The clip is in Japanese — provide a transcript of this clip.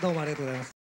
どうもありがとうございます。